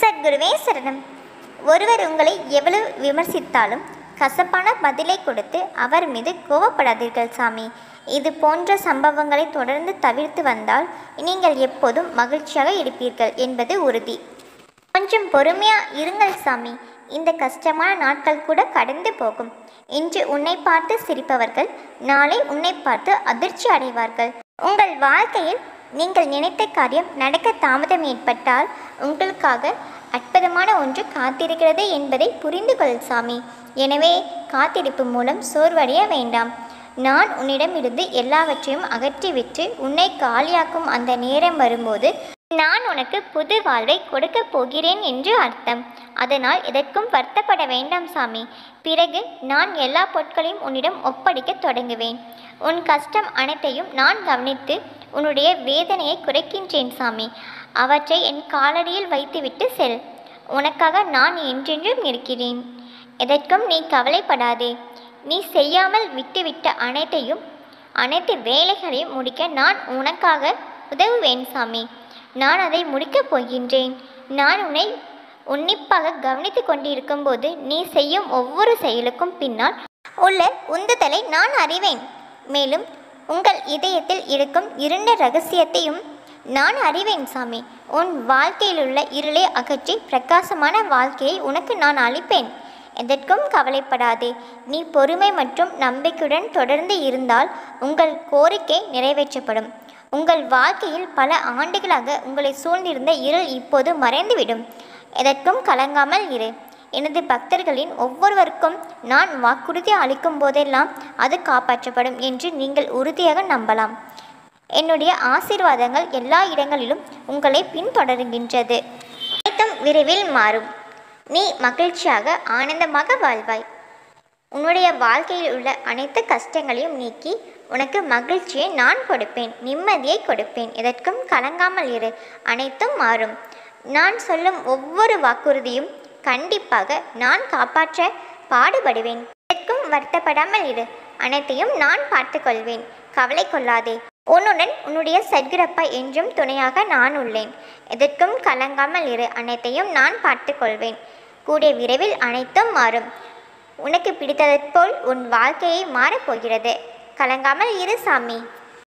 சத்குருவே சரணம். ஒருவர் உங்களை எவ்வளவு விமர்சித்தாலும் கசப்பான பதிலை கொடுத்து அவர் மீது கோவப்படாதீர்கள் சாமி. இது போன்ற சம்பவங்களை தொடர்ந்து தவிர்த்து வந்தால் நீங்கள் எப்போதும் மகிழ்ச்சியாக இருப்பீர்கள் என்பது உறுதி. கொஞ்சம் பொறுமையா இருங்கள் சாமி. இந்த கஷ்டமான நாட்கள் கூட கடந்து போகும். இன்று உன்னை பார்த்து சிரிப்பவர்கள் நாளை உன்னை பார்த்து அதிர்ச்சி அடைவார்கள். உங்கள் வாழ்க்கையில் நீங்கள் நினைத்த காரியம் நடக்க தாமதம் ஏற்பட்டால் உங்களுக்காக அற்புதமான ஒன்று காத்திருக்கிறது என்பதை புரிந்து கொள் சாமி. எனவே காத்திருப்பு மூலம் சோர்வடைய வேண்டாம். நான் உன்னிடமிருந்து எல்லாவற்றையும் அகற்றிவிட்டு உன்னை காலியாக்கும் அந்த நேரம் வரும்போது நான் உனக்கு புது வாழ்வை கொடுக்கப் போகிறேன் என்று அர்த்தம். அதனால் இதற்கும் வருத்தப்பட வேண்டாம் சாமி. பிறகு நான் எல்லா பொருட்களையும் உன்னிடம் ஒப்படைக்கத் தொடங்குவேன். உன் கஷ்டம் அனைத்தையும் நான் கவனித்து உன்னுடைய வேதனையை குறைக்கின்றேன் சாமி. அவற்றை என் காலடியில் வைத்துவிட்டு செல். உனக்காக நான் என்றென்றும் இருக்கிறேன். எதற்கும் நீ கவலைப்படாதே. நீ செய்யாமல் விட்டுவிட்ட அனைத்தையும் அனைத்து வேலைகளையும் முடிக்க நான் உனக்காக உதவுவேன் சாமி. நான் அதை முடிக்கப் போகின்றேன். நான் உன்னை உன்னிப்பாக கவனித்து கொண்டிருக்கும்போது நீ செய்யும் ஒவ்வொரு செயலுக்கும் பின்னால் உள்ள உந்துதலை நான் அறிவேன். மேலும் உங்கள் இதயத்தில் இருக்கும் இருண்ட ரகசியத்தையும் நான் அறிவேன் சாமி. உன் வாழ்க்கையிலுள்ள இருளை அகற்றி பிரகாசமான வாழ்க்கையை உனக்கு நான் அளிப்பேன். எதற்கும் கவலைப்படாதே. நீ பொறுமை மற்றும் நம்பிக்கையுடன் தொடர்ந்து இருந்தால் உங்கள் கோரிக்கை நிறைவேற்றப்படும். உங்கள் வாழ்க்கையில் பல ஆண்டுகளாக உங்களை சூழ்ந்திருந்த இருள் இப்போது மறைந்துவிடும். எதற்கும் கலங்காமல் இரு. எனது பக்தர்களின் ஒவ்வொருவருக்கும் நான் வாக்குறுதி அளிக்கும் போதெல்லாம் அது காப்பாற்றப்படும் என்று நீங்கள் உறுதியாக நம்பலாம். என்னுடைய ஆசீர்வாதங்கள் எல்லா இடங்களிலும் உங்களை பின்தொடர்கின்றது. அனைத்தும் விரைவில் மாறும். நீ மகிழ்ச்சியாக ஆனந்தமாக வாழ்வாய். உன்னுடைய வாழ்க்கையில் உள்ள அனைத்து கஷ்டங்களையும் நீக்கி உனக்கு மகிழ்ச்சியை நான் கொடுப்பேன் நிம்மதியை கொடுப்பேன். எதற்கும் கலங்காமல் இரு. அனைத்தும் மாறும். நான் சொல்லும் ஒவ்வொரு வாக்குறுதியும் கண்டிப்பாக நான் காப்பாற்ற பாடுபடுவேன். எதற்கும் வருத்தப்படாமல் இரு. அனைத்தையும் நான் பார்த்துக்கொள்வேன் கவலை கொள்ளாதே. உன்னுடன் உன்னுடைய சத்குரப்பா என்றும் துணையாக நான் உள்ளேன். எதற்கும் கலங்காமல் இரு. அனைத்தையும் நான் பார்த்துக்கொள்வேன் கூடிய விரைவில் அனைத்தும் மாறும். உனக்கு பிடித்ததைப் போல் உன் வாழ்க்கையை மாறப்போகிறது கலங்காமல் இரு சாமி.